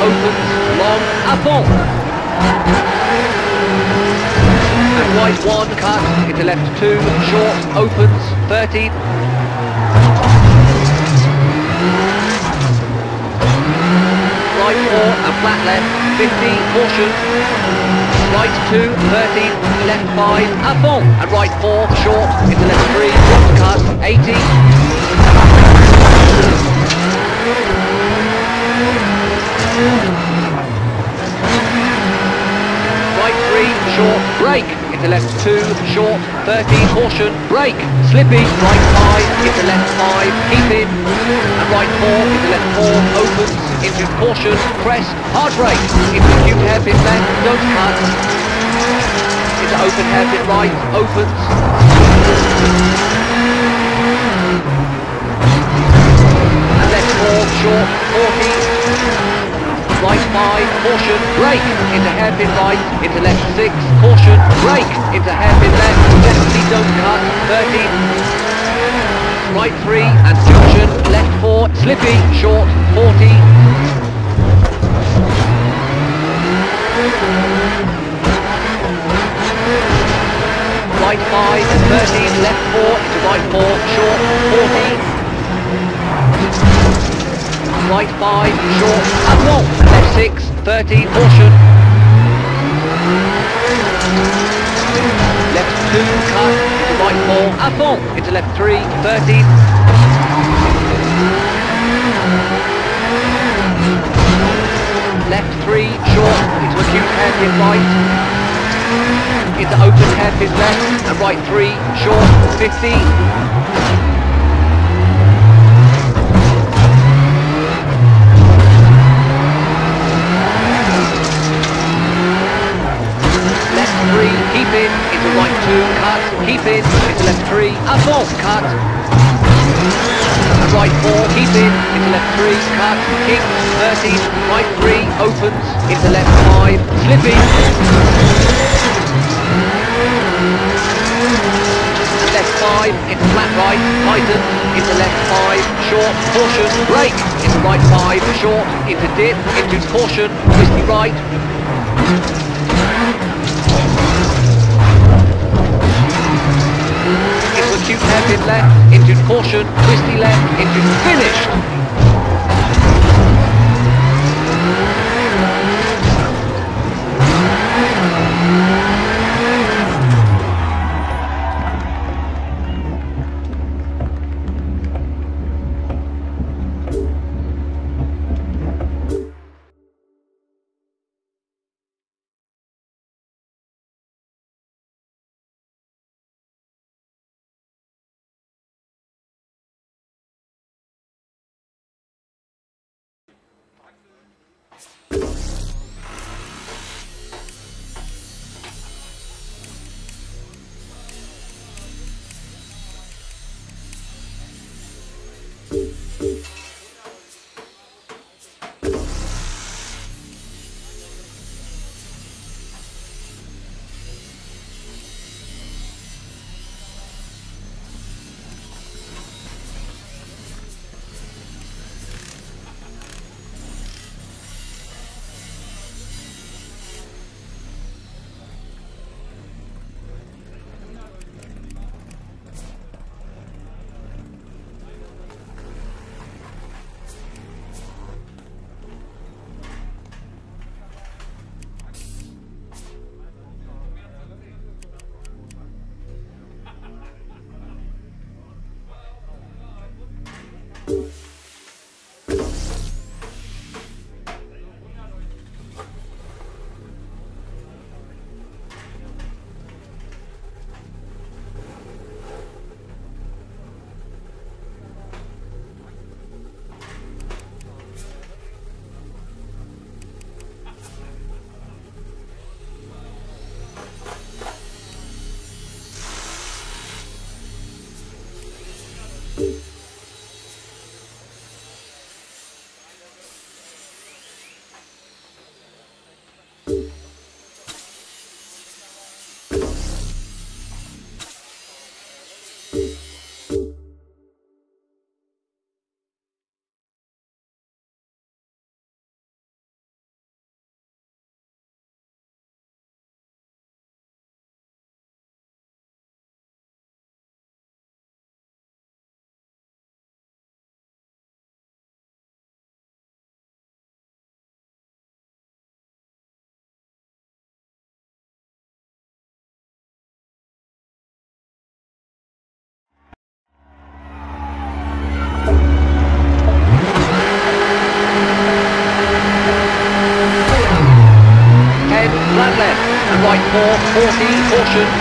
opens, long, fond. And right one, cut, into left two, short, opens, 13. Right four, and flat left, 50, caution. Right two, 30, left five, fond. And right four, short, into left three, cut, 80. Right three, short, brake. Into left two, short, 30, caution, brake. Slippy, right five, into left five, keep in. And right four, into left four, opens, into caution, press, hard brake. Into acute hairpin left, don't cut. Into open hairpin right, opens. brake into hairpin right, into left 6, caution, brake into hairpin left, definitely don't cut, 30, right 3 and junction, left 4, slippy, short, 40. Right 5, 30. left 4, into right 4, short, 40 right 5, short, and one. left 6, 13 Horsham. Left 2, cut, into right 4, up on, into left 3, 13. Left 3, short, into acute hairpin right. Into open hairpin left, and right 3, short, 15. Two, cut, keep in, into left three, up off, cut. Right four, keep in, into left three, cut, kick, 30, right three, opens, into left five, slipping. Left five, into flat right, tighten, into left five, short, caution, brake, into right five, short, into dip, into caution, twisty right, hairpin left, into caution, twisty left, into finished.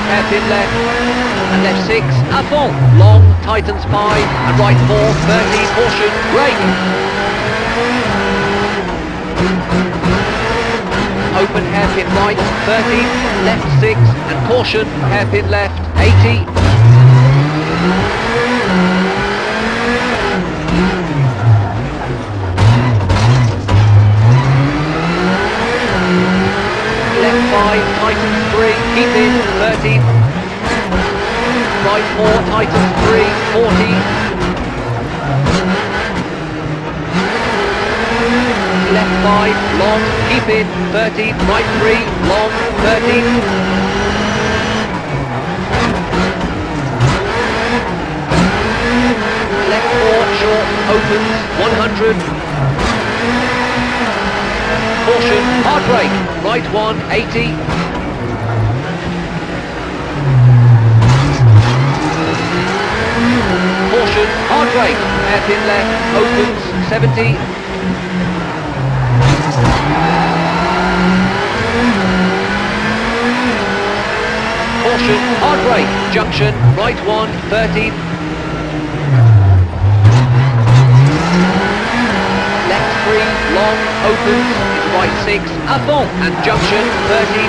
Hairpin left, and left 6, à fond, long, tightens 5, and right 4, 30, caution, brake. Open hairpin right, 30, left 6, and caution, hairpin left, 80. Left 5, tightens 3, keep in, 30. Right 4, tightens 3, 40. Left 5, long, keep in, 30. Right 3, long, 30. Left 4, short, opens, 100. Caution, hard brake, right 1, 80. Caution, hard brake, hairpin left, opens, 70. Caution, hard brake, junction, right 1, 30. Left 3, long, opens, into right 6, à fond, and junction, 30.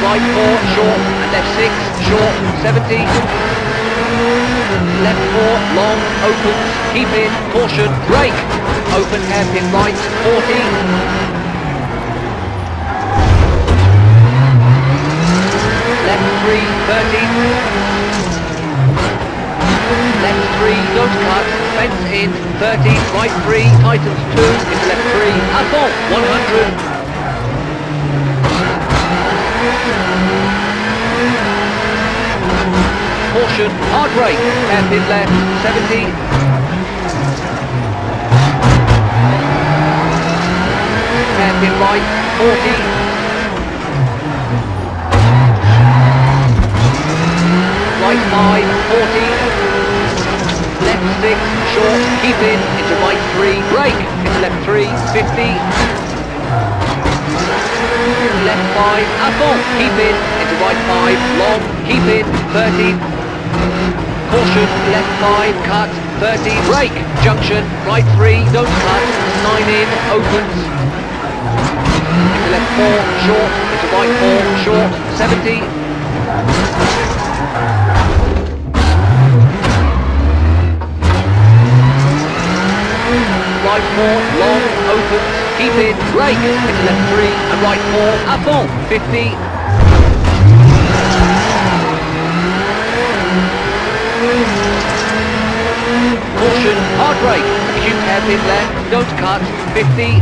Right 4, short, and left 6, short, 70. Left 4, long, opens, keep in, caution, brake. Open hairpin right, 40. Left 3, 30. Left 3, don't cut, fence in, 30, right 3, tightens 2, into left 3, à fond, 100. Caution, hard brake, hairpin left, 70. Hairpin right, 40. Right 5, 40. Left 6, short, keep in, into right 3, brake, into left 3, 50. Left 5, à fond, keep in, into right 5, long, keep in, 30. Caution, left 5, cut, 30, brake, junction, right 3, don't cut, 9 in, opens. Into left 4, short, into right 4, short, 70. Right 4, long, opens, keep in, brake, into left 3, and right 4, à fond, 50. Caution, hard brake, acute hairpin left, don't cut, 50.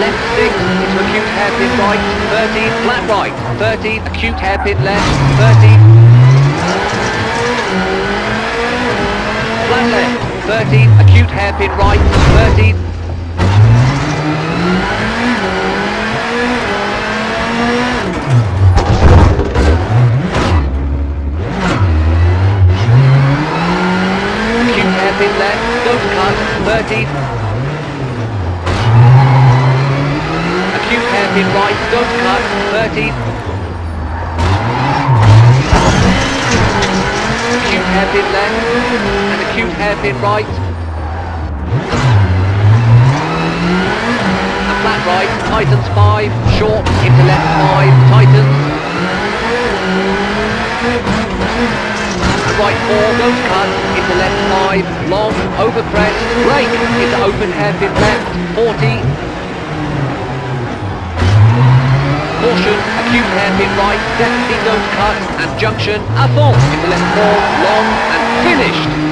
Left 6, into acute hairpin right, 30, flat right, 30, acute hairpin left, 30. Flat left, 30, acute hairpin right, 30. Hairpin left, don't cut, 30. Acute hairpin right, don't cut, 30. Acute hairpin left, and acute hairpin right. And flat right, tightens 5, short, into left 5, tightens. Right 4, don't cut, into left 5, long, over crest, brake, into open hairpin left, 40. Caution, acute hairpin right, definitely don't cut, and junction, à fond, into left 4, long, and finished.